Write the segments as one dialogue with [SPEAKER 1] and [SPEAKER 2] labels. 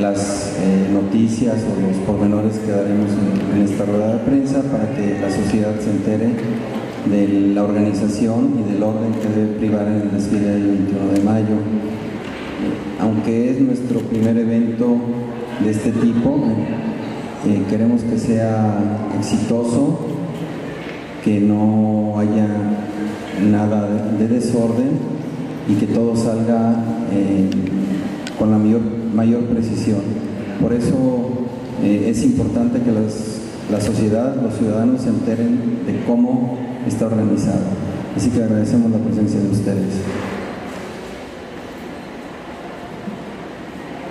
[SPEAKER 1] las eh, noticias o los pormenores que daremos en, esta rueda de prensa para que la sociedad se entere de la organización y del orden que debe privar en el desfile del 21 de mayo. Aunque es nuestro primer evento de este tipo, eh, queremos que sea exitoso, que no haya nada de, desorden y que todo salga eh, con la mayor, mayor, precisión. Por eso eh, es importante que las, la sociedad, los ciudadanos se enteren de cómo está organizado. Así que agradecemos la presencia de ustedes.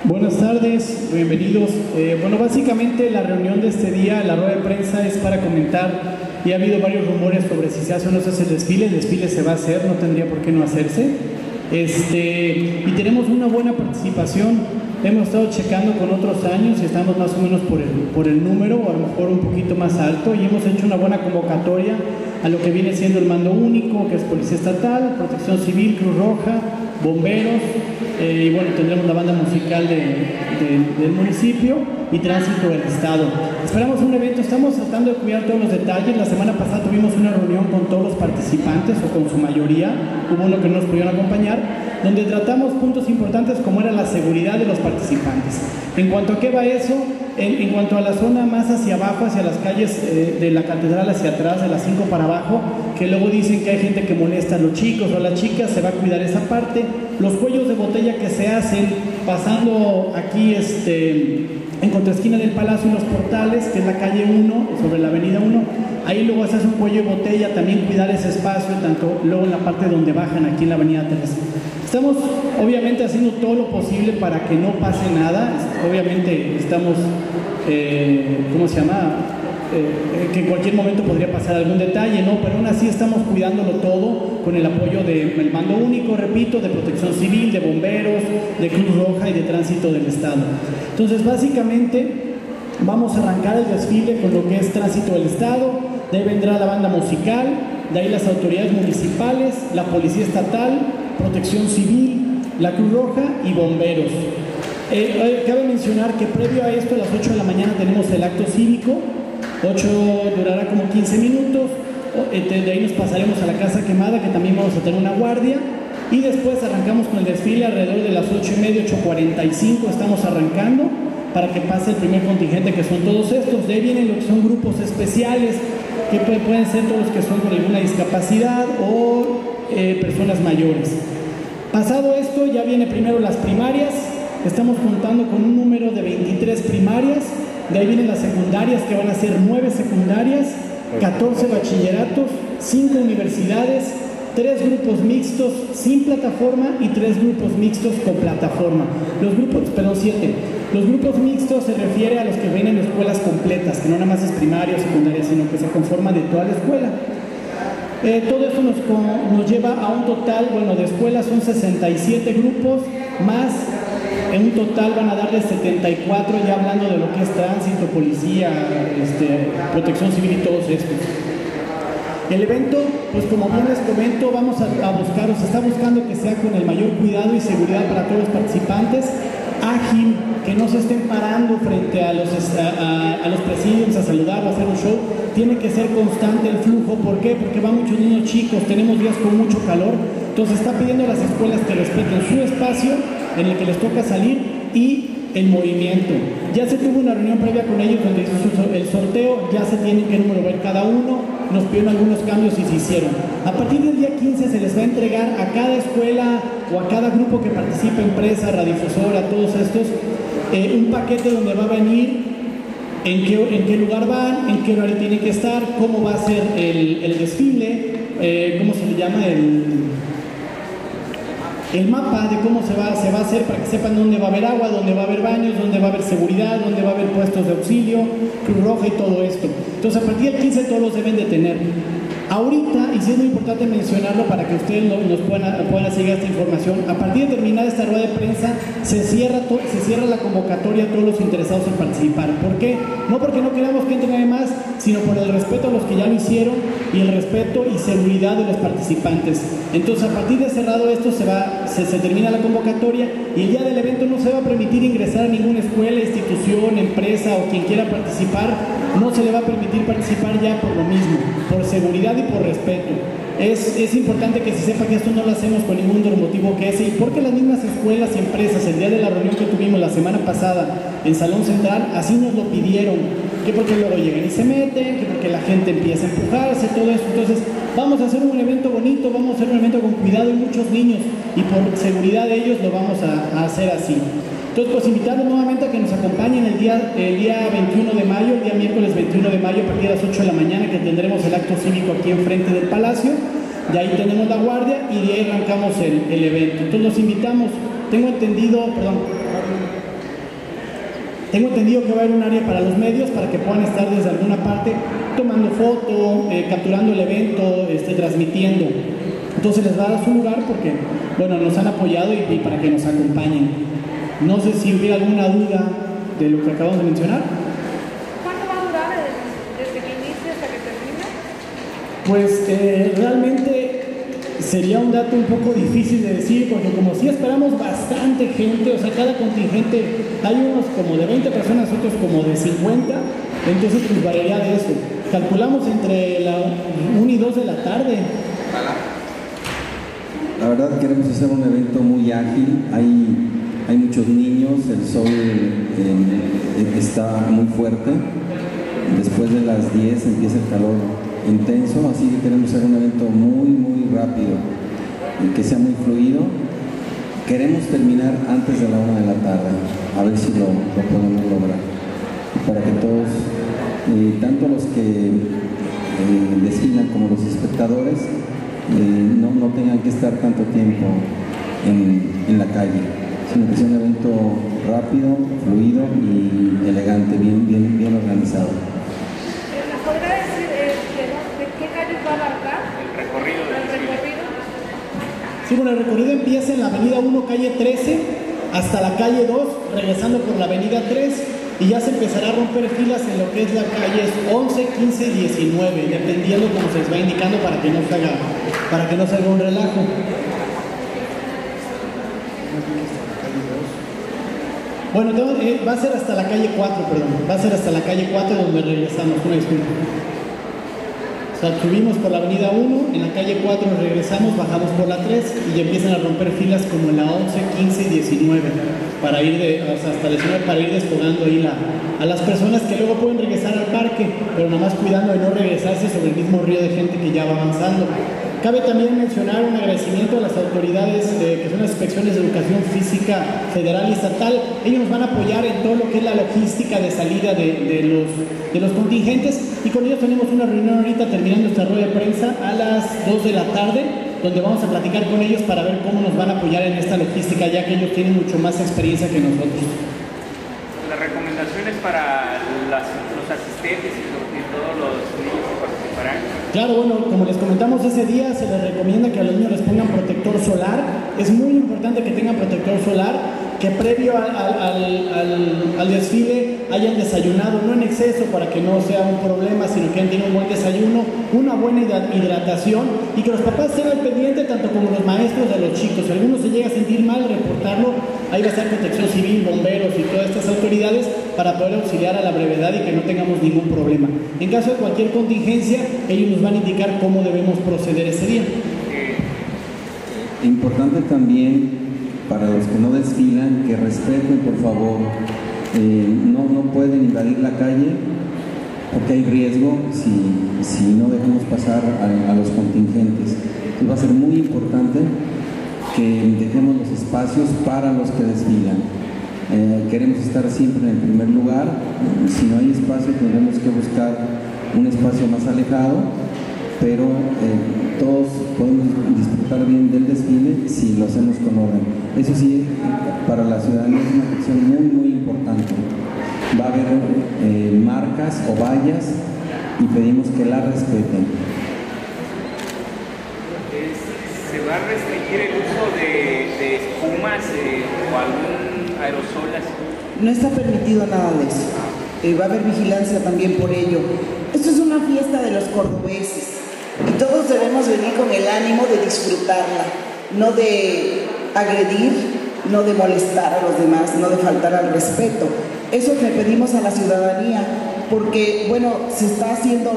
[SPEAKER 2] Buenas tardes, bienvenidos. Eh, bueno, básicamente la reunión de este día, la rueda de prensa, es para comentar, y ha habido varios rumores sobre si se hace o no se hace el desfile, el desfile se va a hacer, no tendría por qué no hacerse. Este, y tenemos una buena participación, hemos estado checando con otros años y estamos más o menos por el, por el número, o a lo mejor un poquito más alto, y hemos hecho una buena convocatoria a lo que viene siendo el mando único, que es Policía Estatal, Protección Civil, Cruz Roja, bomberos, eh, y bueno, tendremos la banda musical de, de, del municipio y tránsito del estado. Esperamos un evento, estamos tratando de cuidar todos los detalles. La semana pasada tuvimos una reunión con todos los participantes o con su mayoría, hubo uno que no nos pudieron acompañar, donde tratamos puntos importantes como era la seguridad de los participantes. En cuanto a qué va eso, en, cuanto a la zona más hacia abajo, hacia las calles eh, de la catedral hacia atrás, de las 5 para abajo, que luego dicen que hay gente que molesta a los chicos o a las chicas, se va a cuidar esa parte. Los cuellos de botella que se hacen pasando aquí este, en contraesquina del Palacio y los Portales, que es la calle 1, sobre la avenida 1, ahí luego se hace un cuello de botella, también cuidar ese espacio, tanto luego en la parte donde bajan aquí en la avenida 3. Estamos obviamente haciendo todo lo posible para que no pase nada, obviamente estamos, eh, ¿cómo se llama? Eh, que en cualquier momento podría pasar algún detalle, ¿no? Pero aún así estamos cuidándolo todo con el apoyo del mando único, repito, de protección civil, de bomberos, de Cruz Roja y de tránsito del Estado. Entonces, básicamente, vamos a arrancar el desfile con lo que es tránsito del Estado, de ahí vendrá la banda musical, de ahí las autoridades municipales, la policía estatal, protección civil, la Cruz Roja y bomberos. Eh, cabe mencionar que previo a esto, a las 8 de la mañana, tenemos el acto cívico, 8 durará como 15 minutos, de ahí nos pasaremos a la casa quemada, que también vamos a tener una guardia, y después arrancamos con el desfile alrededor de las 8 y media, 8.45 estamos arrancando para que pase el primer contingente que son todos estos. De ahí vienen lo que son grupos especiales, que pueden ser todos los que son con alguna discapacidad o eh, personas mayores. Pasado esto, ya viene primero las primarias, estamos contando con un número de 23 primarias, de ahí vienen las secundarias, que van a ser 9 secundarias, 14 bachilleratos, 5 universidades, 3 grupos mixtos sin plataforma y 3 grupos mixtos con plataforma. Los grupos, perdón, 7. Los grupos mixtos se refiere a los que vienen de escuelas completas, que no nada más es primaria o secundaria, sino que se conforma de toda la escuela. Eh, todo esto nos, nos lleva a un total, bueno, de escuelas son 67 grupos, más en un total van a darle 74, ya hablando de lo que es tránsito, policía, este, protección civil y todos estos. El evento, pues como bien les comento, vamos a, a buscar, o se está buscando que sea con el mayor cuidado y seguridad para todos los participantes, ágil, que no se estén parando frente a los, a, a, a los presidios a saludar, a hacer un show. Tiene que ser constante el flujo. ¿Por qué? Porque van muchos niños chicos, tenemos días con mucho calor. Entonces está pidiendo a las escuelas que respeten su espacio en el que les toca salir y el movimiento. Ya se tuvo una reunión previa con ellos donde hizo el sorteo, ya se tienen que número ver cada uno, nos pidieron algunos cambios y se hicieron. A partir del día 15 se les va a entregar a cada escuela o a cada grupo que participe, empresa, radiodifusora, todos estos, eh, un paquete donde va a venir en qué, lugar van, en qué horario tienen que estar, cómo va a ser el, desfile, eh, cómo se le llama el el mapa de cómo se va, se va a hacer para que sepan dónde va a haber agua, dónde va a haber baños, dónde va a haber seguridad, dónde va a haber puestos de auxilio, Cruz Roja y todo esto. Entonces a partir del 15 todos los deben de tener. Ahorita, y sí es muy importante mencionarlo para que ustedes nos puedan, puedan seguir esta información, a partir de terminar esta rueda de prensa se cierra, se cierra la convocatoria a todos los interesados en participar. ¿Por qué? No porque no queramos que entren más, sino por el respeto a los que ya lo hicieron y el respeto y seguridad de los participantes. Entonces, a partir de cerrado esto, se, va, se, se termina la convocatoria y el día del evento no se va a permitir ingresar a ninguna escuela, institución, empresa o quien quiera participar, no se le va a permitir participar ya por lo mismo, por seguridad y por respeto. Es, es, importante que se sepa que esto no lo hacemos con ningún otro motivo que ese y porque las mismas escuelas y empresas, el día de la reunión que tuvimos la semana pasada en Salón Central, así nos lo pidieron, que porque luego llegan y se meten, que porque la gente empieza a empujarse, todo eso. Entonces, vamos a hacer un evento bonito, vamos a hacer un evento con cuidado y muchos niños y por seguridad de ellos lo vamos a, hacer así. Entonces, pues invitarlos nuevamente a que nos acompañen el día, el día 21 de mayo, el día miércoles 21 de mayo, a las 8 de la mañana, que tendremos el acto cívico aquí enfrente del Palacio. De ahí tenemos la guardia y de ahí arrancamos el, el evento. Entonces, los invitamos. Tengo entendido, perdón, tengo entendido que va a haber un área para los medios para que puedan estar desde alguna parte tomando foto, eh, capturando el evento, este, transmitiendo. Entonces les va a dar su lugar porque, bueno, nos han apoyado y, y para que nos acompañen. No sé si hubiera alguna duda de lo que acabamos de mencionar.
[SPEAKER 3] ¿Cuánto va a durar desde que inicia hasta que termina?
[SPEAKER 2] Pues eh, sería un dato un poco difícil de decir porque como si esperamos bastante gente, o sea, cada contingente hay unos como de 20 personas, otros como de 50, entonces pues variaría de eso. Calculamos entre la 1 y 2 de la tarde.
[SPEAKER 1] La verdad queremos hacer un evento muy ágil, hay hay muchos niños, el sol eh, está muy fuerte, después de las 10 empieza el calor intenso, así que queremos hacer un evento muy, muy rápido, que sea muy fluido. Queremos terminar antes de la una de la tarde, a ver si lo, lo podemos lograr, para que todos, eh, tanto los que eh, como los espectadores, eh, no, no, tengan que estar tanto tiempo en, en la calle sino que sea un evento rápido, fluido y elegante, bien, bien, bien organizado.
[SPEAKER 3] ¿Me podrá decir eh, de, de, qué calles va a abarcar?
[SPEAKER 4] El recorrido.
[SPEAKER 3] El recorrido.
[SPEAKER 2] Bueno, el recorrido empieza en la avenida 1, calle 13, hasta la calle 2, regresando por la avenida 3, y ya se empezará a romper filas en lo que es la calle 11, 15 y 19, dependiendo como se les va indicando para que no se haga, para que no se haga un relajo. Bueno, eh, va a ser hasta la calle 4, perdón. Va a ser hasta la calle 4 donde regresamos. Una disculpa. Sea, subimos por la avenida 1, en la calle 4 regresamos, bajamos por la 3 y ya empiezan a romper filas como en la 11, 15 y 19 para ir de, hasta la para ir despojando ahí a las personas que luego pueden regresar al parque, pero nada más cuidando de no regresarse sobre el mismo río de gente que ya va avanzando. Cabe también mencionar un agradecimiento a las autoridades eh, que son las inspecciones de educación física federal y estatal. Ellos nos van a apoyar en todo lo que es la logística de salida de, los, contingentes y con ellos tenemos una reunión ahorita terminando esta rueda de prensa a las 2 de la tarde donde vamos a platicar con ellos para ver cómo nos van a apoyar en esta logística ya que ellos tienen mucho más experiencia que nosotros.
[SPEAKER 4] Las recomendaciones para los asistentes y, todos los niños.
[SPEAKER 2] Claro, bueno, como les comentamos ese día, se les recomienda que a los niños les pongan protector solar. Es muy importante que tengan protector solar, que previo al, al, desfile hayan desayunado, no en exceso para que no sea un problema, sino que hayan tenido un buen desayuno, una buena hidratación y que los papás estén al pendiente, tanto como los maestros de los chicos. Si alguno se llega a sentir mal, reportarlo. Ahí va a estar protección civil, bomberos y todas estas autoridades para poder auxiliar a la brevedad y que no tengamos ningún problema. En caso de cualquier contingencia, ellos nos van a indicar cómo debemos proceder ese día.
[SPEAKER 1] Importante también para los que no desfilan que respeten por favor, eh, no, no pueden invadir la calle porque hay riesgo si, si no dejamos pasar a, a los contingentes. Entonces va a ser muy importante que dejemos los espacios para los que desfilan. Eh, queremos estar siempre en el primer lugar, si no hay espacio tendremos que buscar un espacio más alejado, pero eh, todos podemos disfrutar bien del desfile si lo hacemos con orden. Eso sí, para la ciudadanía es una cuestión muy, muy importante. Va a haber eh, marcas o vallas y pedimos que la respeten.
[SPEAKER 4] restringir el uso de, espumas o algún
[SPEAKER 5] No está permitido nada de eso. Eh, va a haber vigilancia también por ello. Esto es una fiesta de los cordobeses y todos debemos venir con el ánimo de disfrutarla, no de agredir, no de molestar a los demás, no de faltar al respeto. Eso le pedimos a la ciudadanía, porque bueno, se está haciendo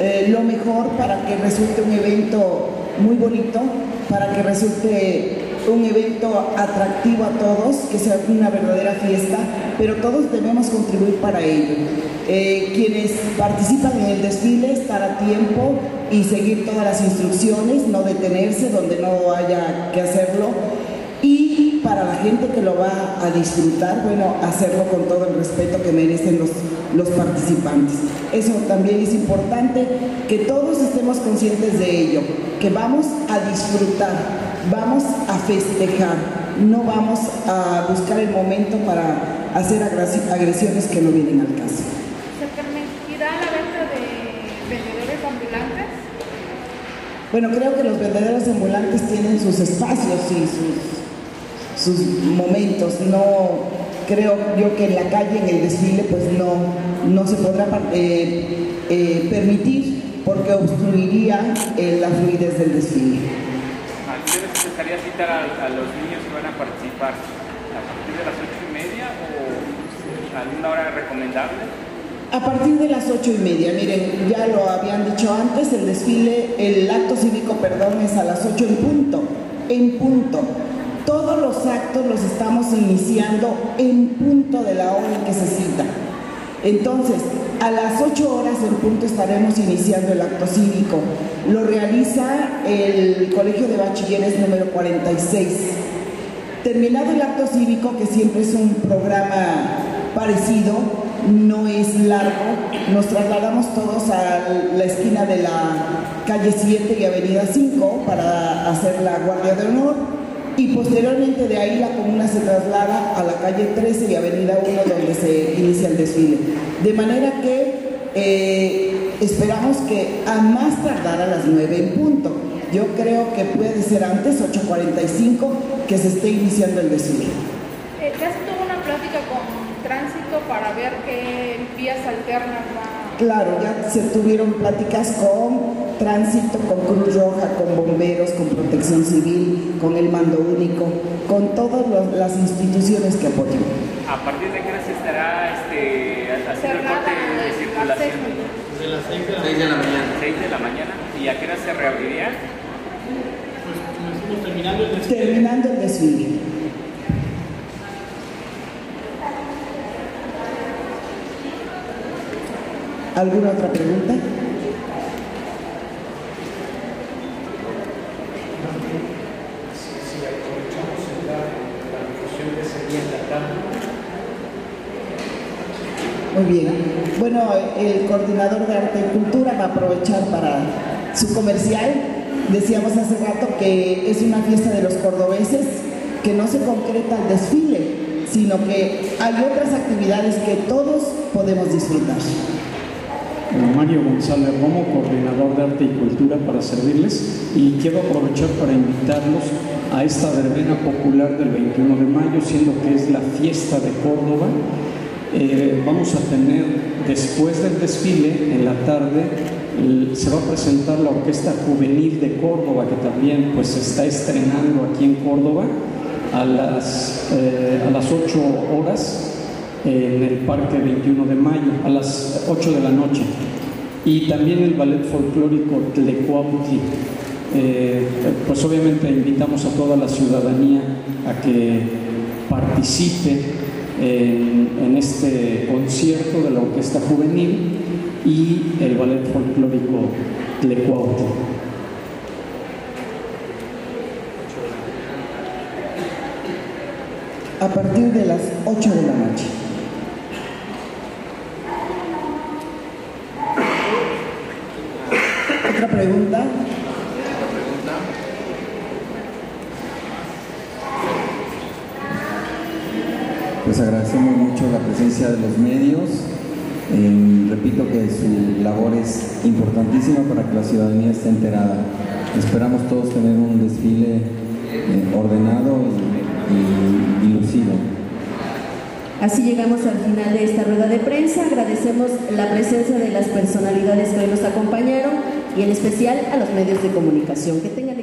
[SPEAKER 5] eh, lo mejor para que resulte un evento muy bonito, para que resulte un evento atractivo a todos, que sea una verdadera fiesta, pero todos debemos contribuir para ello. Eh, quienes participan en el desfile, estar a tiempo y seguir todas las instrucciones, no detenerse donde no haya que hacerlo. Para la gente que lo va a disfrutar, bueno, hacerlo con todo el respeto que merecen los, los participantes. Eso también es importante, que todos estemos conscientes de ello, que vamos a disfrutar, vamos a festejar, no vamos a buscar el momento para hacer agresiones que no vienen al caso.
[SPEAKER 3] ¿Se permitirá la venta de vendedores ambulantes?
[SPEAKER 5] Bueno, creo que los vendedores ambulantes tienen sus espacios y sus, sus momentos. No creo yo que en la calle, en el desfile, pues no, no se podrá eh, eh, permitir porque obstruiría eh, la fluidez del desfile.
[SPEAKER 4] ¿A gustaría citar a, a los niños que van a participar a partir de las ocho y media o alguna hora recomendable?
[SPEAKER 5] A partir de las ocho y media, miren, ya lo habían dicho antes, el desfile, el acto cívico, perdón, es a las ocho en punto, en punto. Todos los actos los estamos iniciando en punto de la hora que se cita. Entonces, a las 8 horas en punto estaremos iniciando el acto cívico. Lo realiza el Colegio de Bachilleres número 46. Terminado el acto cívico, que siempre es un programa parecido, no es largo, nos trasladamos todos a la esquina de la calle 7 y avenida 5 para hacer la guardia de honor y posteriormente de ahí la comuna se traslada a la calle 13 y avenida 1 donde se inicia el desfile. De manera que eh, esperamos que a más tardar a las 9 en punto. Yo creo que puede ser antes, 8.45, que se esté iniciando el desfile.
[SPEAKER 3] Eh, ¿Ya se tuvo una plática con tránsito para ver qué vías alternas va
[SPEAKER 5] Claro, ya se tuvieron pláticas con tránsito, con Cruz Roja, con bomberos, con protección civil, con el mando único, con todas las instituciones que apoyan.
[SPEAKER 4] ¿A partir de qué hora se estará este, haciendo el corte de circulación?
[SPEAKER 6] De las 6 de, de la mañana.
[SPEAKER 4] 6 de la mañana. ¿Y a qué hora se reabriría?
[SPEAKER 2] Pues, terminando el desfile.
[SPEAKER 5] Terminando el desfile. ¿Alguna otra pregunta? Muy bien. Bueno, el coordinador de arte y cultura va a aprovechar para su comercial. Decíamos hace rato que es una fiesta de los cordobeses que no se concreta el desfile, sino que hay otras actividades que todos podemos disfrutar.
[SPEAKER 7] Mario González Romo, coordinador de arte y cultura para servirles y quiero aprovechar para invitarlos a esta verbena popular del 21 de mayo, siendo que es la fiesta de Córdoba. Eh, vamos a tener después del desfile, en la tarde, se va a presentar la Orquesta Juvenil de Córdoba, que también pues está estrenando aquí en Córdoba a las, eh, a las 8 horas en el Parque 21 de Mayo a las 8 de la noche. Y también el ballet folclórico Tlecuauti. Eh, pues obviamente invitamos a toda la ciudadanía a que participe en, este concierto de la Orquesta Juvenil y el ballet folclórico Tlecuauti.
[SPEAKER 5] A partir de las 8 de la noche. ¿Otra pregunta?
[SPEAKER 1] Pues agradecemos mucho la presencia de los medios. Eh, repito que su labor es importantísima para que la ciudadanía esté enterada esperamos todos tener un desfile eh, ordenado y, y lucido.
[SPEAKER 8] Así llegamos al final de esta rueda de prensa. Agradecemos la presencia de las personalidades que hoy nos acompañaron y en especial a los medios de comunicación. Que tengan